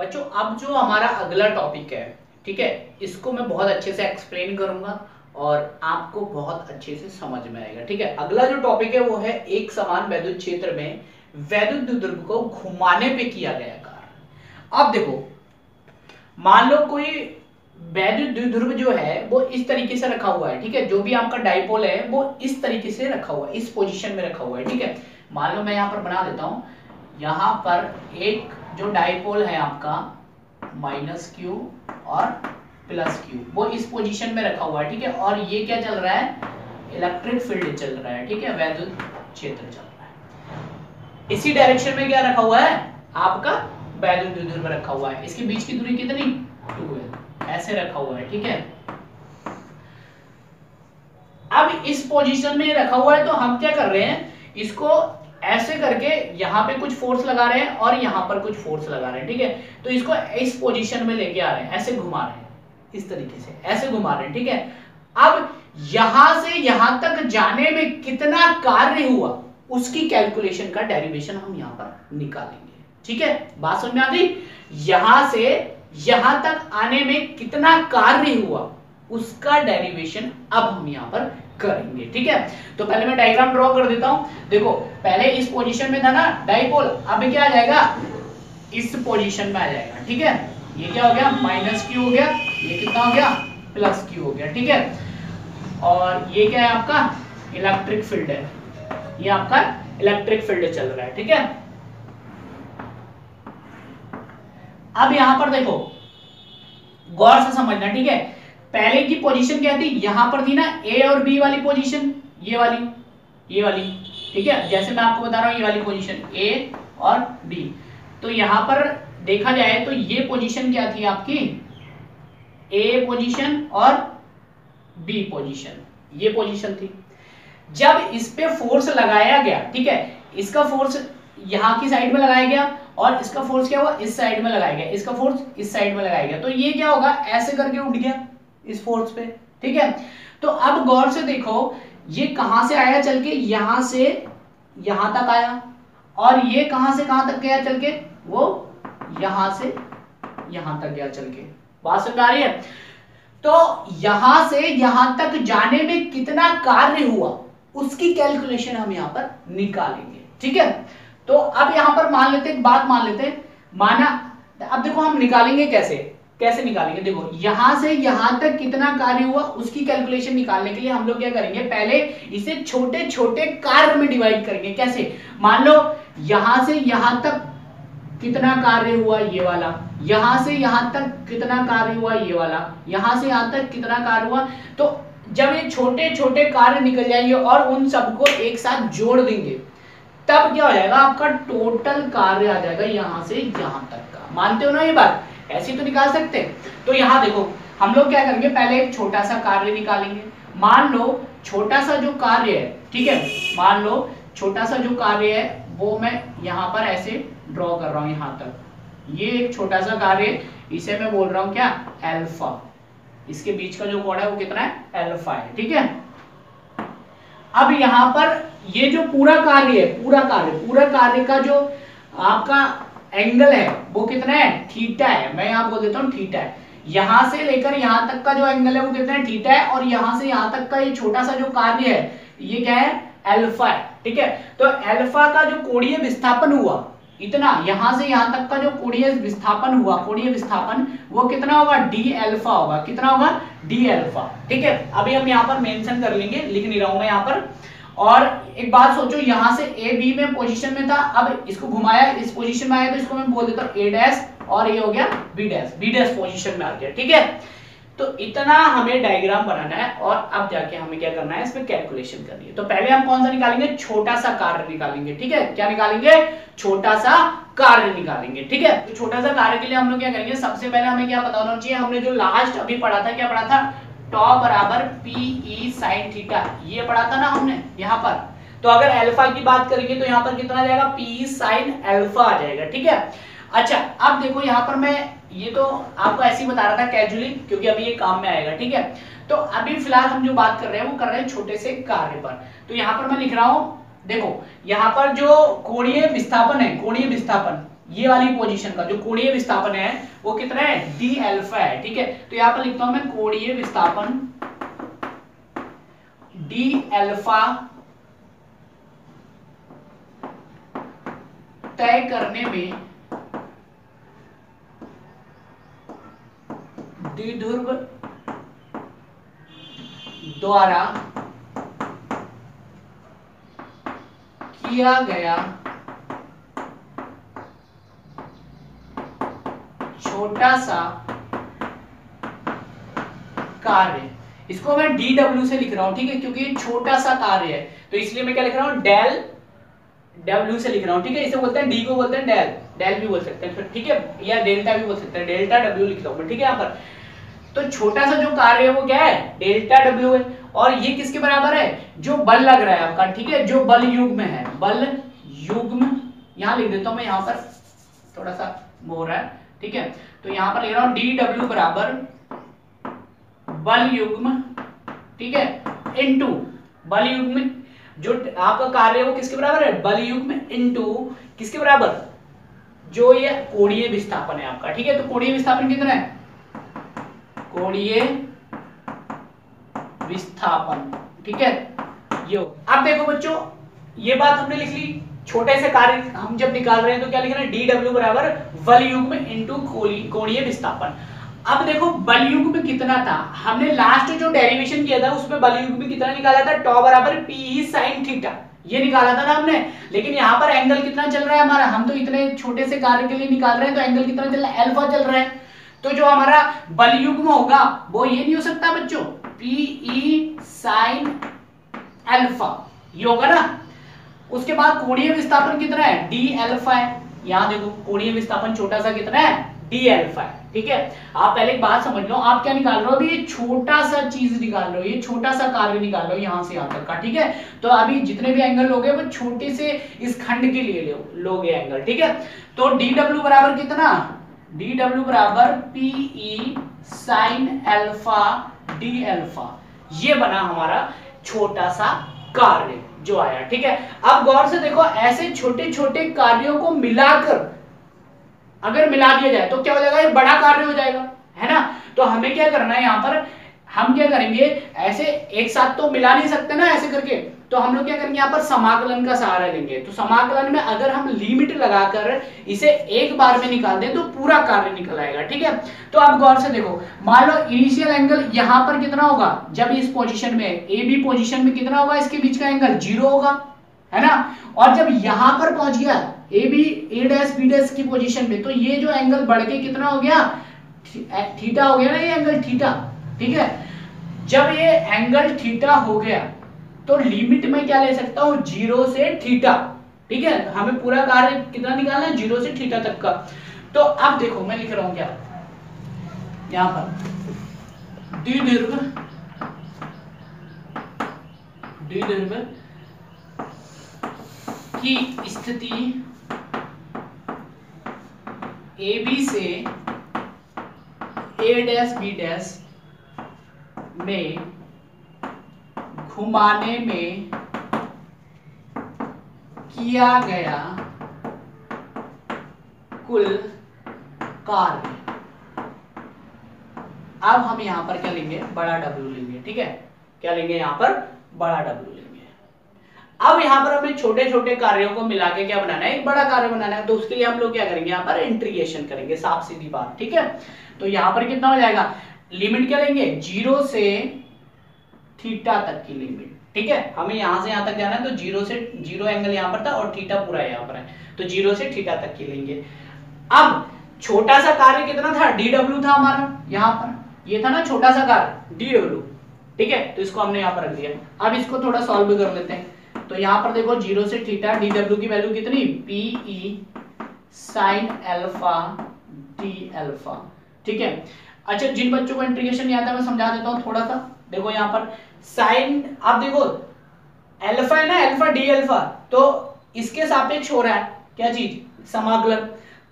बच्चों, अब जो हमारा अगला टॉपिक है, ठीक है, इसको मैं बहुत अच्छे से एक्सप्लेन करूँगा और आपको बहुत अच्छे से समझ में आएगा, ठीक है। अगला जो टॉपिक है वो है एक समान वैद्युत क्षेत्र में वैद्युत द्विध्रुव को घुमाने पे किया गया कार्य। अब देखो, मान लो कोई वैद्युत द्विध्रुव जो है, वो इस तरीके से रखा हुआ है, ठीक है, जो भी आपका डाइपोल है, वो इस तरीके से रखा हुआ है, इस पोजीशन में रखा हुआ है, ठीक है। मान लो मैं यहाँ पर बना देता हूँ, यहाँ पर एक जो डाइपोल है आपका माइनस क्यू और प्लस क्यू वो इस पोजीशन में रखा हुआ है, ठीक है? और ये क्या चल रहा है? इलेक्ट्रिक फ़ील्ड चल रहा है, ठीक है? वैद्युत क्षेत्र चल रहा है। इसी डायरेक्शन में क्या रखा हुआ है? आपका वैद्युत द्विध्रुव रखा हुआ है। इसके बीच की दूरी कितनी? टू ऐसे रखा हुआ है, ठीक है? अब इस पोजीशन में रखा हुआ है तो हम क्या कर रहे हैं? इसको ऐसे करके यहाँ पे कुछ फोर्स लगा रहे हैं और यहाँ पर कुछ फोर्स लगा रहे हैं, ठीक है? तो इसको इस पोजीशन में लेके आ रहे हैं, ऐसे घुमा रहे हैं, इस तरीके से, ऐसे घुमा रहे हैं, ठीक है? अब यहाँ से यहाँ तक जाने में कितना कार्य हुआ, उसकी कैलकुलेशन का डेरिवेशन हम यहाँ पर निकालेंगे, ठीक है? बात समझ में आ गई? यहाँ से यहाँ तक आने में कितना कार्य हुआ, उसका डेरिवेशन अब हम यहाँ पर करेंगे, ठीक है? तो पहले मैं डायग्राम ड्रॉ कर देता हूँ। देखो, पहले इस पोजीशन में था ना डाइपोल अब क्या आ जाएगा? इस पोजीशन में आ जाएगा, ठीक है? ये क्या हो गया? माइनस क्यू हो गया। ये कितना हो गया? प्लस क्यू हो गया, ठीक है? और ये क्या है आपका? इलेक्ट्रिक फ़ील्ड है। ये आपका इलेक्ट्रिक फ़ील्ड चल रहा है, ठीक है? अब यहाँ पर देखो, गौर से समझना, ठीक है? पहले की पोजीशन क्या थी? यहाँ पर थी ना ए और बी वाली पोजीशन ये वाली ये वाली, ठीक है? जैसे मैं आपको बता रहा हूँ, ये वाली पोजीशन ए और बी तो यहाँ पर देखा जाए तो ये पोजीशन क्या थी आपकी? ए पोजीशन और बी पोजीशन ये पोजीशन थी। जब इस पे फोर्स लगाया गया, ठीक है? इसका फोर्स यहाँ की साइड में लगाया गया और इसका फोर्स क्या हुआ? इस साइड में लगाया गया। इसका फोर्स इस साइड में लगाया गया। तो ये क्या होगा? ऐसे करके उठ गया। इस फोर्स पे, ठीक है? तो अब गौर से देखो, ये कहाँ से आया चल के? यहाँ से, यहाँ तक आया। और ये कहाँ से, कहाँ तक गया चल के? वो यहाँ से, यहाँ तक गया चल के। बात समझ आ रही है? तो यहाँ से, यहाँ तक जाने में कितना कार्य हुआ, उसकी कैलकुलेशन हम यहाँ पर निकालेंगे, ठीक है? तो अब यहाँ पर मान लेते एक बात मान लेते हैं। माना, अब देखो हम निकालेंगे कैसे? कैसे निकालेंगे? देखो, यहाँ से यहाँ तक कितना कार्य हुआ, उसकी कैलकुलेशन निकालने के लिए हम लोग क्या करेंगे? पहले इसे छोटे छोटे कार्य में डिवाइड करेंगे। कैसे? मान लो, यहाँ से यहाँ तक कितना कार्य हुआ ये वाला, यहाँ से यहाँ तक कितना कार्य हुआ ये वाला, यहाँ से यहाँ तक कितना कार्य हुआ तो जब ये छोटे छोटे कार्य निकल जाएँगे और उन सबको एक साथ जोड़ देंगे, तब क्या हो जाएगा? आपका टोटल कार्य आ जाएगा यहाँ से यहाँ तक का। मानते हो ना ये बात? ऐसी तो निकाल सकते हैं। तो यहाँ देखो, हम लोग क्या करेंगे? पहले एक छोटा सा कार्य निकालेंगे। मान लो छोटा सा जो कार्य है, ठीक है? मान लो छोटा सा जो कार्य है, वो मैं यहाँ पर ऐसे ड्रॉ कर रहा हूँ, यहाँ तक। ये एक छोटा सा कार्य इसे मैं बोल रहा हूँ क्या? एल्फा इसके बीच का जो कोण है, वो कितना है? एल्फा है, ठीक है? अब यहाँ पर ये जो पूरा कार्य है, पूरा कार्य पूरा कार्य का जो आपका एंगल है, वो कितना है? थीटा है। मैं यहाँ बोल देता हूँ थीटा है। यहाँ से लेकर यहाँ तक का जो एंगल है, वो कितना है? थीटा है। और यहाँ से यहाँ तक का ये छोटा सा जो कार्य है, ये क्या है? एल्फा है। ठीक है? तो एल्फा का जो कोणीय विस्थापन हुआ, इतना, यहाँ से यहाँ तक का जो कोणीय विस्थापन हुआ, कोणीय विस्थापन, वो कितना होगा? डी एल्फा होगा। कितना होगा? डी एल्फा ठीक है? अभी हम यहाँ पर मेंशन कर लेंगे, लिख नहीं रहा हूँ मैं यहाँ पर। और एक बात सोचो, यहाँ से ए बी में पोजीशन में था, अब इसको घुमाया, इस पोजीशन में आया तो इसको मैं बोल देता हूँ ए डैश और ये हो गया B dash B dash position में आ गया, ठीक है? तो इतना हमें डायग्राम बनाना है, और अब जाके हमें क्या करना है, इसमें कैलकुलेशन करनी है। तो पहले हम कौन सा निकालेंगे? छोटा सा कार्य निकालेंगे, ठीक है? क्या निकालेंगे? छोटा सा कार्य निकालेंगे, ठीक है? तो छोटा सा कार्य के लिए हम लोग क्या करेंगे? सबसे पहले हमें क्या पता होना चाहिए, हमने जो लास्ट अभी पढ़ा था, क्या पढ़ा था? टॉ बराबर पी ई साइन थीटा। ये पढ़ा था ना हमने, यहाँ पर। तो अगर अल्फ़ा की बात करेंगे तो यहाँ पर कितना जाएगा? पी साइन अल्फ़ा आ जाएगा, ठीक है? अच्छा अब देखो यहाँ पर मैं, ये तो आपको ऐसे ही बता रहा था कैजुअली क्योंकि अभी ये काम में आएगा, ठीक है? तो अभी फ़िलहाल हम जो बात कर रहे हैं, वो कर रहे हैं छोटे से कार्य पर। तो यहाँ पर मैं लिख रहा हूँ, देखो, यहाँ पर जो कोणीय विस्थापन है, कोणीय विस्थापन ये वाली पोजीशन का, जो कोणीय विस्थापन है, वो कितना है? डी एल्फा है, ठीक है? तो यहाँ पर लिखता हूँ मैं कोणीय विस्थापन डी एल्फा तय करने में द्विध्रुव द्वारा किया गया छोटा सा कार्य इसको मैं डी डब्ल्यू से लिख रहा हूँ, ठीक है? क्योंकि छोटा सा कार्य है। तो इसलिए मैं क्या लिख रहा हूँ? डेल डब्ल्यू से लिख रहा हूँ, ठीक है? इसे बोलते हैं डी को बोलते हैं डेल। डेल भी बोल सकते हैं। ठीक है? या डेल्टा भी बोल सकते हैं। डेल्टा डब्ल्यू लिख रहा हूँ ठीक है यहाँ पर? तो छोटा सा जो कार्य है वो क्या है? डेल्टा डब्ल्यू है। और ये किसके बराबर है? जो बल लग रहा है आपका, ठीक है? जो बल युग्म है। बल युग्म, यहाँ लिख देता हूँ मैं, यहाँ पर थोड़ा सा रहा है, ठीक है? तो यहाँ पर ले रहा हूँ डी डब्ल्यू बराबर बल युग्म, ठीक है? इनटू बल युग्म जो आपका कार्य है वो किसके बराबर है? बल युग्म इनटू किसके बराबर? जो ये कोणीय विस्थापन है आपका, ठीक है? तो कोणीय विस्थापन कितना है? कोणीय विस्थापन, ठीक है? यो अब देखो बच्चों, ये बात हमने लिख ली। छोटे से कार्य हम जब निकाल रहे हैं तो क्या लिख रहे हैं? डी डब्ल्यू बराबर बल युग्म इंटू कोणीय विस्थापन। अब देखो बल युग्म कितना था? हमने लास्ट जो डेरिवेशन किया था, उसमें बल युग्म कितना निकाला था? टॉ बराबर पी साइन थीटा ये निकाला था ना हमने? लेकिन यहाँ पर एंगल कितना चल रहा है हमारा? हम तो इतने छोटे से कार्य के लिए निकाल रहे हैं तो एंगल कितना चल रहा है? एल्फा चल रहा है। तो जो हमारा बल युग्म होगा, वो ये नहीं हो सकता बच्चों। पीई साइन एल्फा ये होगा ना? उसके बाद कोणीय विस्थापन कितना है? डी एल्फा है। यहाँ देखो, कोणीय विस्थापन छोटा सा कितना है? डी एल्फा है, ठीक है? आप पहले एक बात समझ लो, आप क्या निकाल रहे हो अभी? ये छोटा सा चीज़ निकाल रहे हो, ये छोटा सा कार्य निकाल रहे हो यहाँ से यहाँ तक का, ठीक है? तो अभी जितने भी एंगल लोगे, वो छोटे से इस खंड के लिए लोगे एंगल ठीक है? तो डी डब्ल्यू बराबर कितना? डी डब्ल्यू बराबर P E sine alpha D alpha ये बना हमारा छोटा सा कार्य। जो आया, ठीक है? अब गौर से देखो, ऐसे छोटे छोटे कार्यों को मिलाकर, अगर मिला दिया जाए तो क्या हो जाएगा? ये बड़ा कार्य हो जाएगा, है ना? तो हमें क्या करना है यहाँ पर? हम क्या करेंगे? ऐसे एक साथ तो मिला नहीं सकते ना, ऐसे करके? तो हम लोग क्या करेंगे, यहाँ पर समाकलन का सहारा लेंगे। तो समाकलन में अगर हम लिमिट लगाकर इसे एक बार में निकाल दें तो पूरा कार्य निकल आएगा, ठीक है? तो आप गौर से देखो, मान लो इनिशियल एंगल यहाँ पर कितना होगा? जब इस पोजीशन में ए बी पोजिशन में कितना होगा, इसके बीच का एंगल ज़ीरो होगा, है ना? और जब यहाँ पर पहुँच गया A B A dash B dash की पोजीशन में तो ये जो एंगल बढ़ के कितना हो गया? थीटा हो गया ना ये एंगल थीटा ठीक है? जब ये एंगल थीटा हो गया तो लिमिट में क्या ले सकता हूँ? ज़ीरो से थीटा ठीक है? हमें पूरा कार्य कितना निकालना है? ज़ीरो से थीटा तक का। तो अब देखो, मैं लिख रहा हूँ क्या? यहाँ पर। द्विध्रुव द्विध्रुव की स्थिति ए बी से ए डैश बी डैश में घुमाने में किया गया कुल कार्य। अब हम यहाँ पर क्या लेंगे? बड़ा डब्ल्यू लेंगे, ठीक है? क्या लेंगे यहाँ पर? बड़ा डब्ल्यू लेंगे। अब यहाँ पर हमें छोटे छोटे कार्यों को मिला के क्या बनाना है? एक बड़ा कार्य बनाना है। तो उसके लिए हम लोग क्या करेंगे? यहाँ पर इंट्रीगेशन करेंगे साफ़ सीधी बात, ठीक है? तो यहाँ पर कितना हो जाएगा? लिमिट क्या लेंगे? ज़ीरो से थीटा तक की लिमिट, ठीक है? हमें यहाँ से यहाँ तक जाना है तो ज़ीरो से, ज़ीरो एंगल यहाँ पर था और थीटा पूरा यहाँ पर है तो ज़ीरो से थीटा तक की लेंगे। अब, छोटा सा कार्य कितना था? डी डब्ल्यू था हमारा, यहाँ पर। ये था ना छोटा सा कार्य डी डब्ल्यू ठीक है? तो इसको हमने यहाँ पर रख दिया। अब इसको थोड़ा सॉल्व कर लेते हैं। तो यहाँ पर देखो, ज़ीरो से थीटा डी डब्ल्यू की वैल्यू कितनी? P E sine alpha D alpha ठीक है? अच्छा जिन बच्चों को इंटीग्रेशन नहीं आता मैं समझा देता हूँ थोड़ा सा। देखो यहाँ पर साइन, आप देखो एल्फा है ना एल्फा डी एल्फा तो इसके सापेक्ष हो रहा है, क्या चीज़? समाकलन।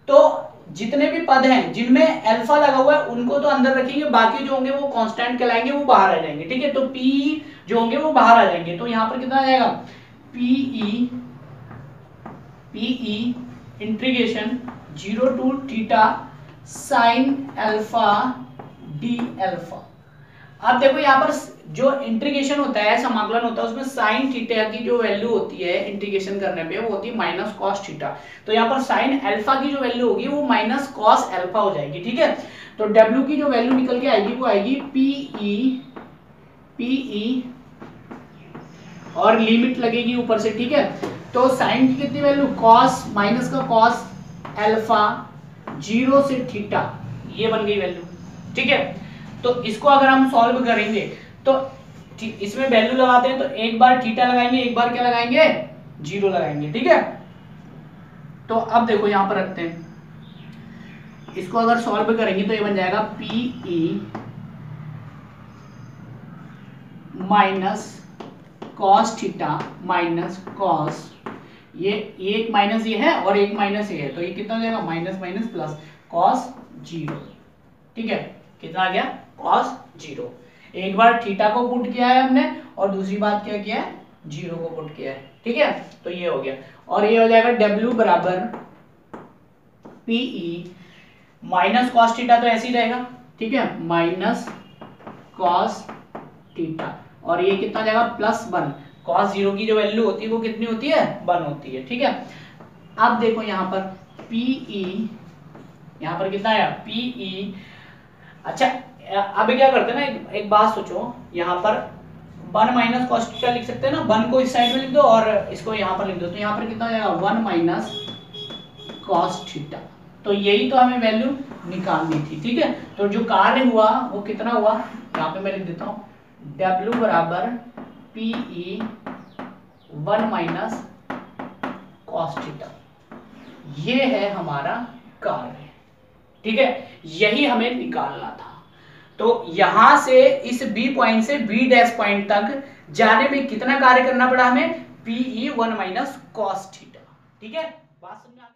तो जितने भी पद हैं, जिनमें अल्फ़ा लगा हुआ है, उनको तो अंदर रखेंगे, बाकी जो होंगे वो कांस्टेंट कहलाएँगे, वो बाहर आ जाएँगे, ठीक है? तो पी जो होंगे वो बाहर आ जाएँगे तो यहाँ पर कितना आ जाएगा? P E P E integration zero to theta sine alpha D alpha अब देखो यहाँ पर जो इंटीग्रेशन होता है, समाकलन होता है, उसमें साइन थीटा की जो वैल्यू होती है इंटीग्रेशन करने पे, वो होती है माइनस कॉस थीटा तो यहाँ पर साइन अल्फ़ा की जो वैल्यू होगी, वो माइनस कॉस अल्फ़ा हो जाएगी, ठीक है? तो डब्ल्यू की जो वैल्यू निकल के आएगी, वो आएगी पीई पीई और लिमिट लगेगी ऊपर से, ठीक है? तो साइन की कितनी वैल्यू कॉस माइनस का कॉस अल्फ़ा ज़ीरो से थीटा ये बन गई वैल्यू ठीक है? तो इसको अगर हम सॉल्व करेंगे तो इसमें वैल्यू लगाते हैं तो एक बार थीटा लगाएँगे, एक बार क्या लगाएँगे? ज़ीरो लगाएँगे, ठीक है? तो अब देखो यहाँ पर रखते हैं। इसको अगर सॉल्व करेंगे तो ये बन जाएगा P E minus cos theta minus cos ये एक माइनस ये है और एक माइनस ये है तो ये कितना हो जाएगा? Minus minus plus cos zero ठीक है? कितना आ गया? कॉस ज़ीरो एक बार थीटा को पुट किया है हमने और दूसरी बात क्या किया है? ज़ीरो को पुट किया है। ठीक है? तो ये हो गया। और ये हो जाएगा डब्ल्यू बराबर पीई माइनस कॉस थीटा तो ऐसे ही रहेगा। ठीक है? Minus cos theta. और ये कितना जाएगा? Plus one. कॉस ज़ीरो की जो वैल्यू होती है वो कितनी होती है? वन होती है। ठीक है? अब देखो यहाँ पर पीई यहाँ पर कितना आया? पीई अच्छा अभी क्या करते हैं ना एक, एक बात सोचो यहाँ पर वन माइनस कॉस थीटा लिख सकते हैं ना वन को इस साइड में लिख दो और इसको यहाँ पर लिख दो तो यहाँ पर कितना हो जाएगा? वन माइनस कॉस थीटा तो यही तो हमें वैल्यू निकालनी थी ठीक है? तो जो कार्य हुआ वो कितना हुआ? यहाँ पे मैं लिख देता हूँ डब्ल्यू बराबर P E one minus cos theta ये है हमारा कार्य ठीक है? यही हमें निकालना था। तो यहाँ से इस बी पॉइंट से बी डैश पॉइंट तक जाने में कितना कार्य करना पड़ा हमें? पीई वन माइनस कॉस ठीक है? बात समझ?